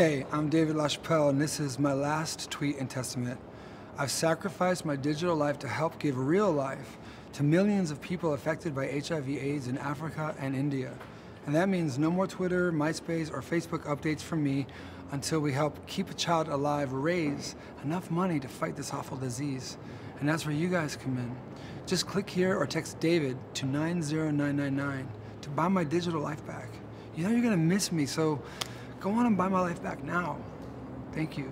Hey, I'm David LaChapelle, and this is my last tweet and testament. I've sacrificed my digital life to help give real life to millions of people affected by HIV AIDS in Africa and India. And that means no more Twitter, MySpace, or Facebook updates from me until we help keep a child alive, raise enough money to fight this awful disease. And that's where you guys come in. Just click here or text David to 90999 to buy my digital life back. You know you're gonna miss me, so go on and buy my life back now. Thank you.